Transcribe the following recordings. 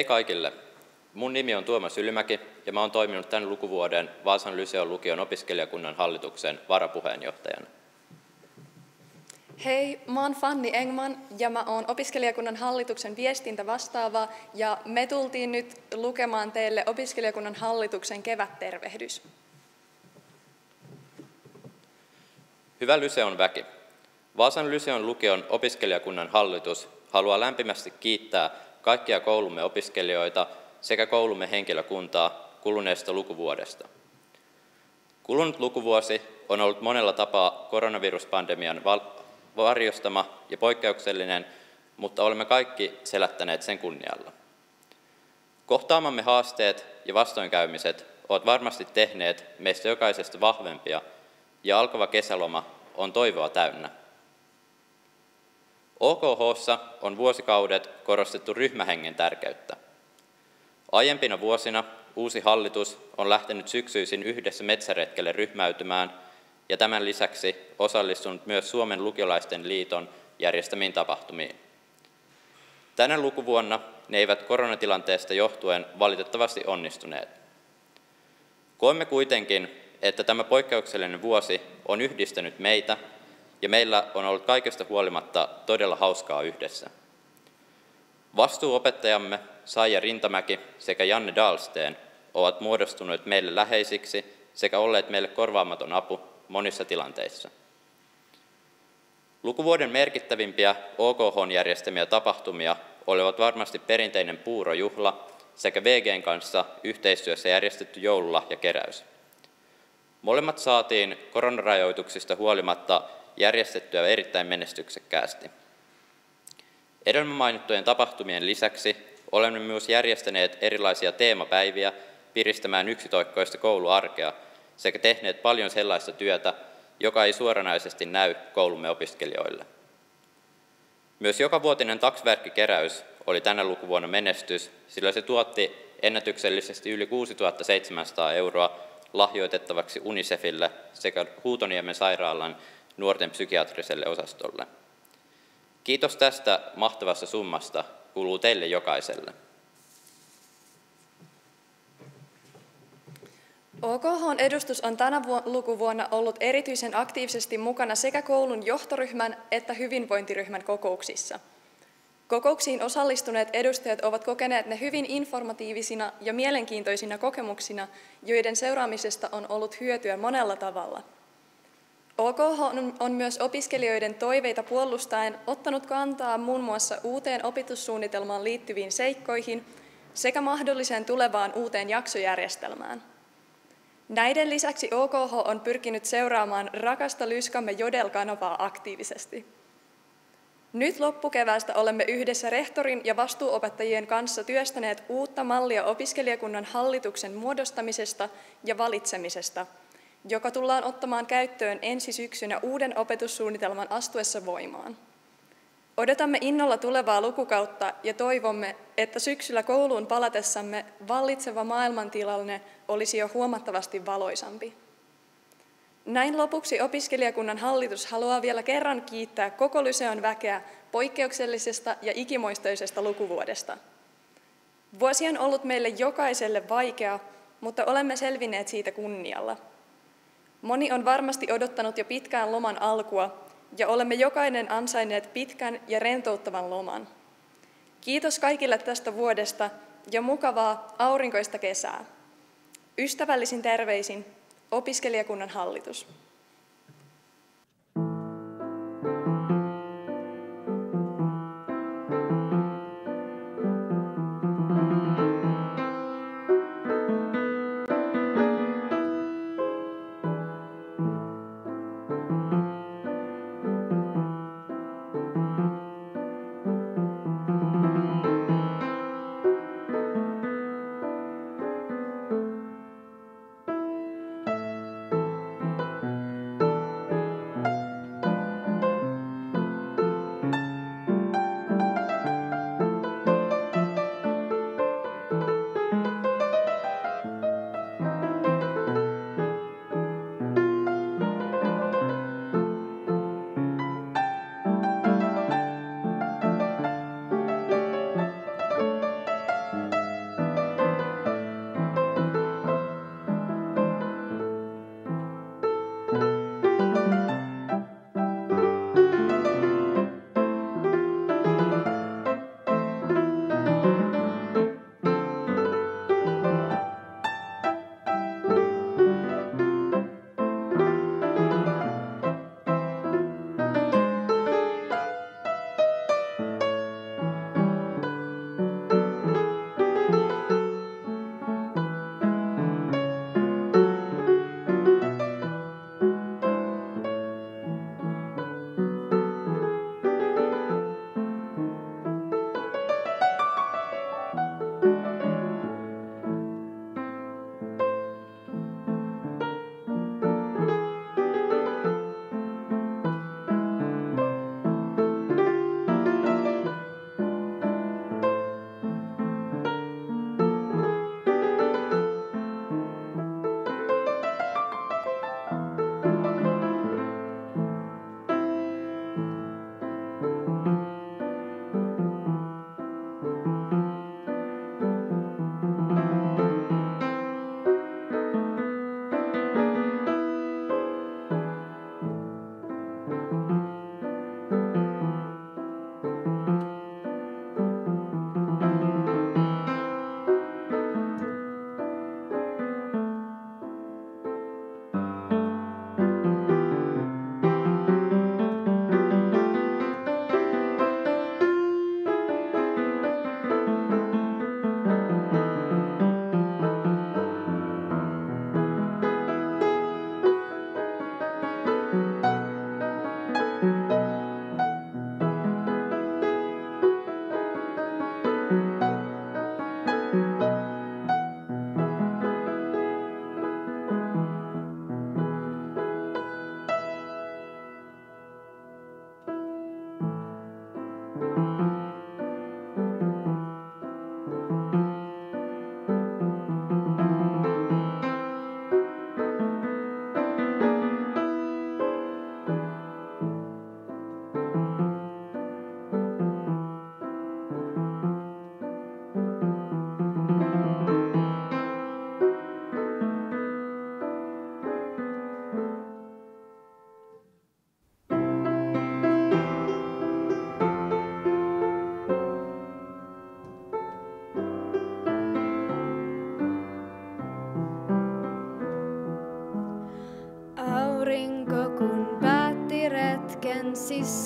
Hei kaikille! Mun nimi on Tuomas Ylimäki ja mä oon toiminut tämän lukuvuoden Vaasan Lyseon lukion opiskelijakunnan hallituksen varapuheenjohtajana. Hei, mä oon Fanni Engman ja mä oon opiskelijakunnan hallituksen viestintä vastaava ja me tultiin nyt lukemaan teille opiskelijakunnan hallituksen kevättervehdys. Hyvä Lyseon väki! Vaasan Lyseon lukion opiskelijakunnan hallitus haluaa lämpimästi kiittää kaikkia koulumme opiskelijoita sekä koulumme henkilökuntaa kuluneesta lukuvuodesta. Kulunut lukuvuosi on ollut monella tapaa koronaviruspandemian varjostama ja poikkeuksellinen, mutta olemme kaikki selättäneet sen kunnialla. Kohtaamamme haasteet ja vastoinkäymiset ovat varmasti tehneet meistä jokaisesta vahvempia ja alkava kesäloma on toivoa täynnä. OKHssa on vuosikaudet korostettu ryhmähengen tärkeyttä. Aiempina vuosina uusi hallitus on lähtenyt syksyisin yhdessä metsäretkelle ryhmäytymään ja tämän lisäksi osallistunut myös Suomen lukiolaisten liiton järjestämiin tapahtumiin. Tänä lukuvuonna ne eivät koronatilanteesta johtuen valitettavasti onnistuneet. Koemme kuitenkin, että tämä poikkeuksellinen vuosi on yhdistänyt meitä ja meillä on ollut kaikesta huolimatta todella hauskaa yhdessä. Vastuuopettajamme Saija Rintamäki sekä Janne Dalsteen ovat muodostuneet meille läheisiksi sekä olleet meille korvaamaton apu monissa tilanteissa. Lukuvuoden merkittävimpiä OKH järjestämiä tapahtumia olivat varmasti perinteinen puurojuhla sekä VGn kanssa yhteistyössä järjestetty joululahjakeräys. Molemmat saatiin koronarajoituksista huolimatta järjestettyä erittäin menestyksekkäästi. Edellä mainittujen tapahtumien lisäksi olemme myös järjestäneet erilaisia teemapäiviä piristämään yksitoikkoista kouluarkea sekä tehneet paljon sellaista työtä, joka ei suoranaisesti näy koulumme opiskelijoille. Myös joka vuotinen taksverkkikeräys oli tänä lukuvuonna menestys, sillä se tuotti ennätyksellisesti yli 6700 euroa lahjoitettavaksi UNICEFille sekä Huutoniemen sairaalan nuorten psykiatriselle osastolle. Kiitos tästä mahtavasta summasta kuuluu teille jokaiselle. OKH-edustus on tänä lukuvuonna ollut erityisen aktiivisesti mukana sekä koulun johtoryhmän että hyvinvointiryhmän kokouksissa. Kokouksiin osallistuneet edustajat ovat kokeneet ne hyvin informatiivisina ja mielenkiintoisina kokemuksina, joiden seuraamisesta on ollut hyötyä monella tavalla. OKH on myös opiskelijoiden toiveita puolustaen ottanut kantaa muun muassa uuteen opetussuunnitelmaan liittyviin seikkoihin sekä mahdolliseen tulevaan uuteen jaksojärjestelmään. Näiden lisäksi OKH on pyrkinyt seuraamaan rakasta Lyskamme Jodel-kanavaa aktiivisesti. Nyt loppukeväästä olemme yhdessä rehtorin ja vastuuopettajien kanssa työstäneet uutta mallia opiskelijakunnan hallituksen muodostamisesta ja valitsemisesta, joka tullaan ottamaan käyttöön ensi syksynä uuden opetussuunnitelman astuessa voimaan. Odotamme innolla tulevaa lukukautta ja toivomme, että syksyllä kouluun palatessamme vallitseva maailmantilanne olisi jo huomattavasti valoisampi. Näin lopuksi opiskelijakunnan hallitus haluaa vielä kerran kiittää koko Lyseon väkeä poikkeuksellisesta ja ikimoistoisesta lukuvuodesta. Vuosi on ollut meille jokaiselle vaikea, mutta olemme selvinneet siitä kunnialla. Moni on varmasti odottanut jo pitkään loman alkua, ja olemme jokainen ansainneet pitkän ja rentouttavan loman. Kiitos kaikille tästä vuodesta ja mukavaa aurinkoista kesää. Ystävällisin terveisin opiskelijakunnan hallitus.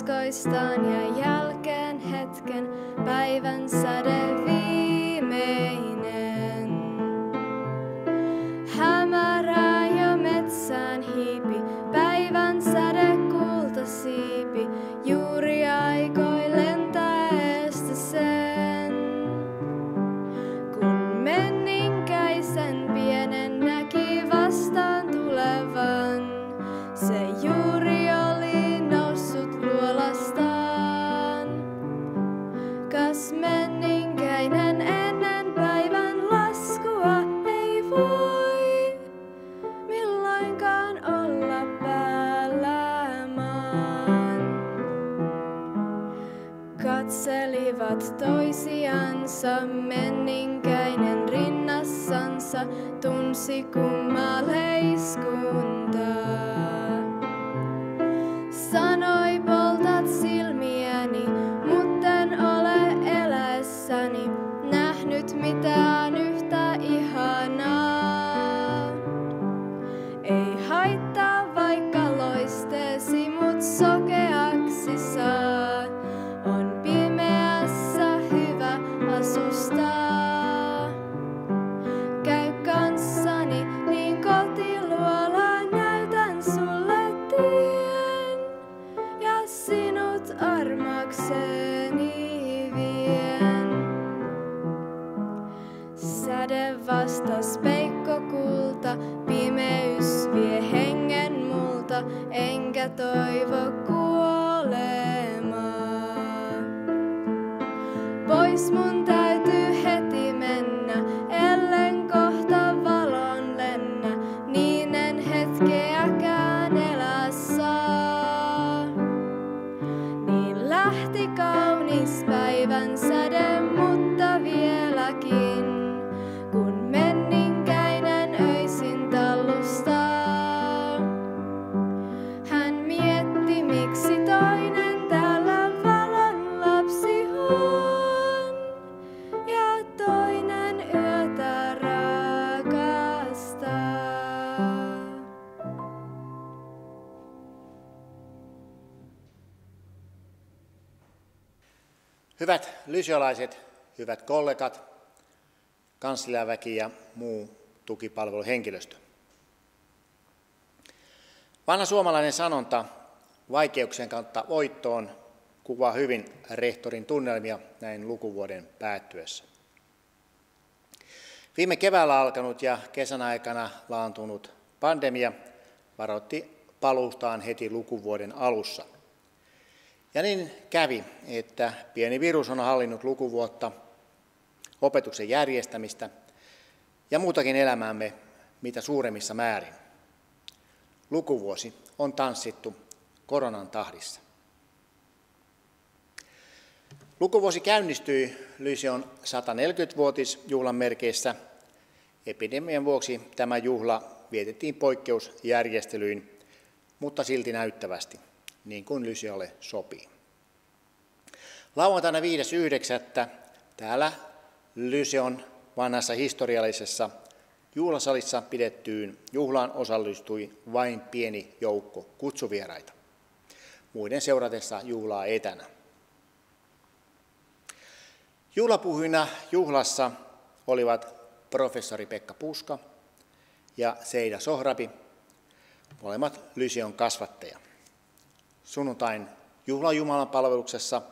Siskoistaan ja jälkeen hetken päivän säde viimeinen. Milloinkaan olla päällä maan. Katselivat toisiansa, menninkäinen rinnassansa, tunsi kummaleiskuntaa. Sanoi poltat silmiäni, mutten ole eläessäni nähnyt mitään Hyvät lysiolaiset, hyvät kollegat, kansliaväki ja muu tukipalveluhenkilöstö. Vanha suomalainen sanonta vaikeuksien kautta voittoon kuvaa hyvin rehtorin tunnelmia näin lukuvuoden päättyessä. Viime keväällä alkanut ja kesän aikana laantunut pandemia varoitti paluustaan heti lukuvuoden alussa. Ja niin kävi, että pieni virus on hallinnut lukuvuotta, opetuksen järjestämistä ja muutakin elämäämme mitä suuremmissa määrin. Lukuvuosi on tanssittu koronan tahdissa. Lukuvuosi käynnistyi Lyseon 140-vuotisjuhlan merkeissä. Epidemian vuoksi tämä juhla vietettiin poikkeusjärjestelyin, mutta silti näyttävästi, niin kuin Lyseolle sopii. Lauantaina 5.9. täällä Lyseon vanhassa historiallisessa juhlasalissa pidettyyn juhlaan osallistui vain pieni joukko kutsuvieraita, muiden seuratessa juhlaa etänä. Juhlapuhuina juhlassa olivat professori Pekka Puska ja Seida Sohrabi, molemmat Lysion kasvattaja. Sunnuntain juhlajumalan palveluksessa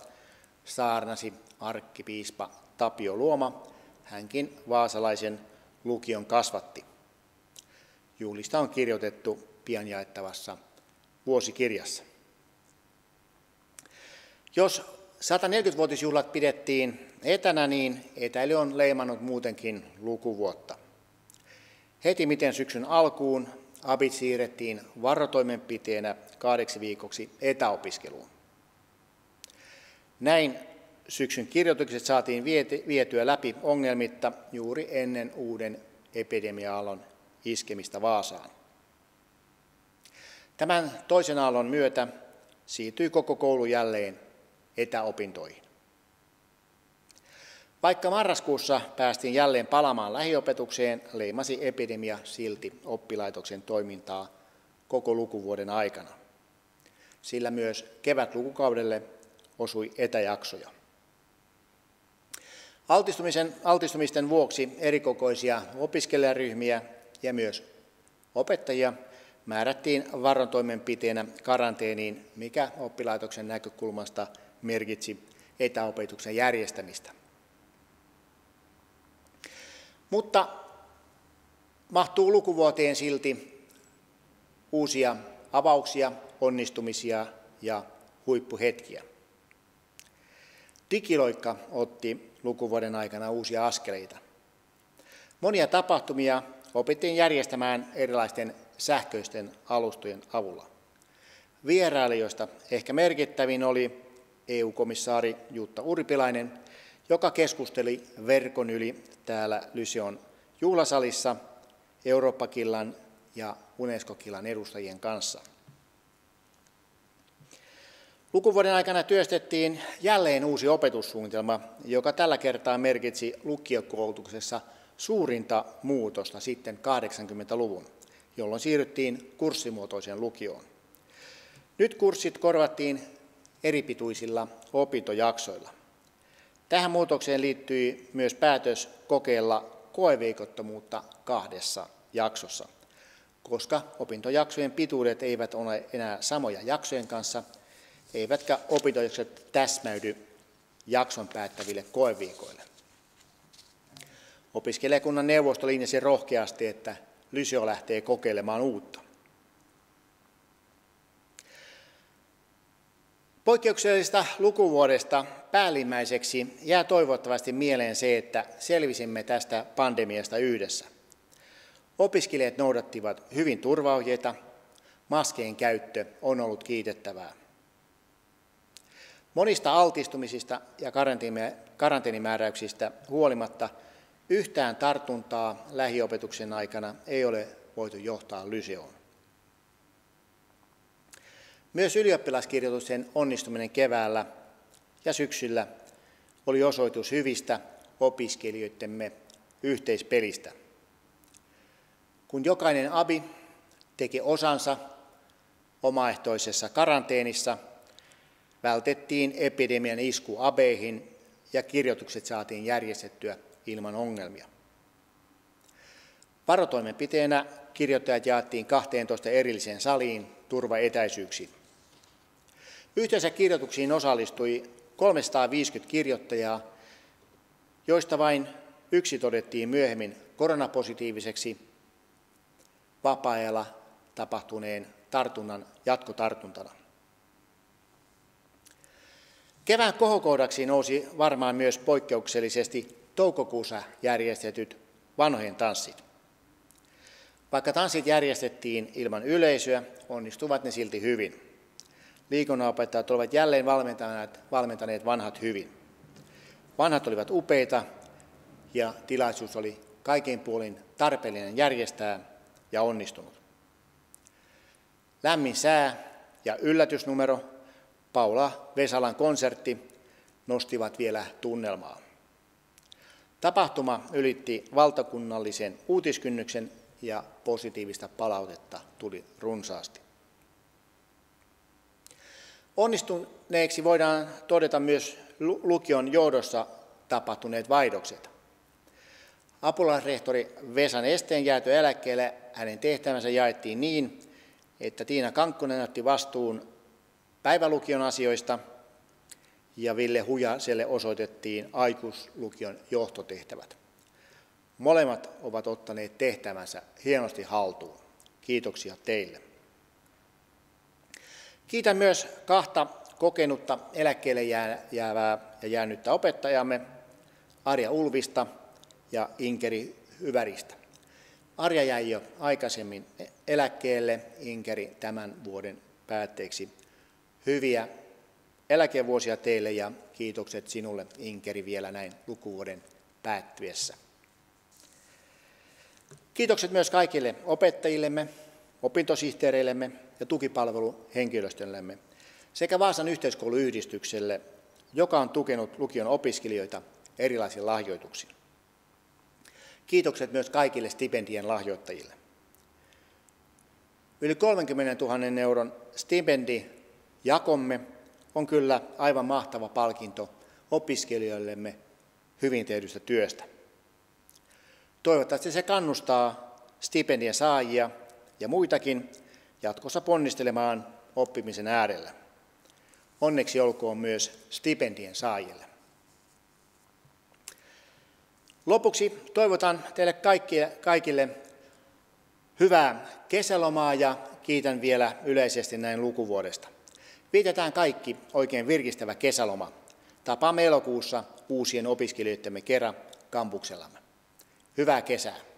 saarnasi arkkipiispa Tapio Luoma, hänkin vaasalaisen lukion kasvatti. Juhlista on kirjoitettu pian jaettavassa vuosikirjassa. Jos 140-vuotisjuhlat pidettiin etänä, niin etäily on leimannut muutenkin lukuvuotta. Heti miten syksyn alkuun abit siirrettiin varotoimenpiteenä kahdeksi viikoksi etäopiskeluun. Näin syksyn kirjoitukset saatiin vietyä läpi ongelmitta juuri ennen uuden epidemia-aallon iskemistä Vaasaan. Tämän toisen aallon myötä siirtyi koko koulu jälleen etäopintoihin. Vaikka marraskuussa päästiin jälleen palaamaan lähiopetukseen, leimasi epidemia silti oppilaitoksen toimintaa koko lukuvuoden aikana. sillä myös kevätlukukaudelle osui etäjaksoja. Altistumisen, altistumisten vuoksi erikokoisia opiskelijaryhmiä ja myös opettajia määrättiin varotoimenpiteenä karanteeniin, mikä oppilaitoksen näkökulmasta merkitsi etäopetuksen järjestämistä. Mutta mahtuu lukuvuoteen silti uusia avauksia, onnistumisia ja huippuhetkiä. Digiloikka otti lukuvuoden aikana uusia askeleita. Monia tapahtumia opittiin järjestämään erilaisten sähköisten alustojen avulla. Vierailijoista ehkä merkittävin oli EU-komissaari Jutta Urpilainen, joka keskusteli verkon yli täällä Lyseon juhlasalissa Eurooppakillan ja Unesco-killan edustajien kanssa. Lukuvuoden aikana työstettiin jälleen uusi opetussuunnitelma, joka tällä kertaa merkitsi lukiokoulutuksessa suurinta muutosta sitten 80-luvun, jolloin siirryttiin kurssimuotoiseen lukioon. Nyt kurssit korvattiin eripituisilla opintojaksoilla. Tähän muutokseen liittyi myös päätös kokeilla koeviikottomuutta kahdessa jaksossa, koska opintojaksojen pituudet eivät ole enää samoja jaksojen kanssa, eivätkä opintojaksot täsmäydy jakson päättäville koeviikoille. Opiskelijakunnan neuvosto linjasi rohkeasti, että Lysio lähtee kokeilemaan uutta. Poikkeuksellisesta lukuvuodesta päällimmäiseksi jää toivottavasti mieleen se, että selvisimme tästä pandemiasta yhdessä. Opiskelijat noudattivat hyvin turvaohjeita, maskeen käyttö on ollut kiitettävää. Monista altistumisista ja karanteenimääräyksistä huolimatta yhtään tartuntaa lähiopetuksen aikana ei ole voitu johtaa Lyseoon. Myös ylioppilaskirjoitusten onnistuminen keväällä ja syksyllä oli osoitus hyvistä opiskelijoidemme yhteispelistä. Kun jokainen abi teki osansa omaehtoisessa karanteenissa, vältettiin epidemian isku abeihin ja kirjoitukset saatiin järjestettyä ilman ongelmia. Varotoimenpiteenä kirjoittajat jaettiin 12 erilliseen saliin turvaetäisyyksiin. Yhteensä kirjoituksiin osallistui 350 kirjoittajaa, joista vain yksi todettiin myöhemmin koronapositiiviseksi vapaa-ajalla tapahtuneen tartunnan jatkotartuntana. Kevään kohokohdaksi nousi varmaan myös poikkeuksellisesti toukokuussa järjestetyt vanhojen tanssit. Vaikka tanssit järjestettiin ilman yleisöä, onnistuvat ne silti hyvin liikunnanopettajat olivat jälleen valmentaneet, valmentaneet vanhat hyvin. Vanhat olivat upeita ja tilaisuus oli kaiken puolin tarpeellinen järjestää ja onnistunut. Lämmin sää ja yllätysnumero Paula Vesalan konsertti nostivat vielä tunnelmaa. Tapahtuma ylitti valtakunnallisen uutiskynnyksen ja positiivista palautetta tuli runsaasti. Onnistuneeksi voidaan todeta myös lukion johdossa tapahtuneet vaihdokset. Apulaisrehtori Vesan Esteen jäätö eläkkeelle hänen tehtävänsä jaettiin niin, että Tiina Kankkonen otti vastuun päivälukion asioista ja Ville Hujaselle osoitettiin aikuislukion johtotehtävät. Molemmat ovat ottaneet tehtävänsä hienosti haltuun. Kiitoksia teille. Kiitän myös kahta kokenutta eläkkeelle jäävää ja jäänyttä opettajamme, Arja Ulvista ja Inkeri Hyväristä. Arja jäi jo aikaisemmin eläkkeelle, Inkeri tämän vuoden päätteeksi. Hyviä eläkevuosia teille ja kiitokset sinulle, Inkeri, vielä näin lukuvuoden päättyessä. Kiitokset myös kaikille opettajillemme, opintosihteereillemme ja tukipalveluhenkilöstöllemme sekä Vaasan yhteiskouluyhdistykselle, joka on tukenut lukion opiskelijoita erilaisiin lahjoituksiin. Kiitokset myös kaikille stipendien lahjoittajille. Yli 30 000 euron stipendi jakomme on kyllä aivan mahtava palkinto opiskelijoillemme hyvin tehdystä työstä. Toivottavasti se kannustaa stipendien saajia ja muitakin jatkossa ponnistelemaan oppimisen äärellä. Onneksi olkoon myös stipendien saajille. Lopuksi toivotan teille kaikille, kaikille hyvää kesälomaa ja kiitän vielä yleisesti näin lukuvuodesta. Vietetään kaikki oikein virkistävä kesäloma. Tapaamme elokuussa uusien opiskelijoidemme kerran kampuksellamme. Hyvää kesää!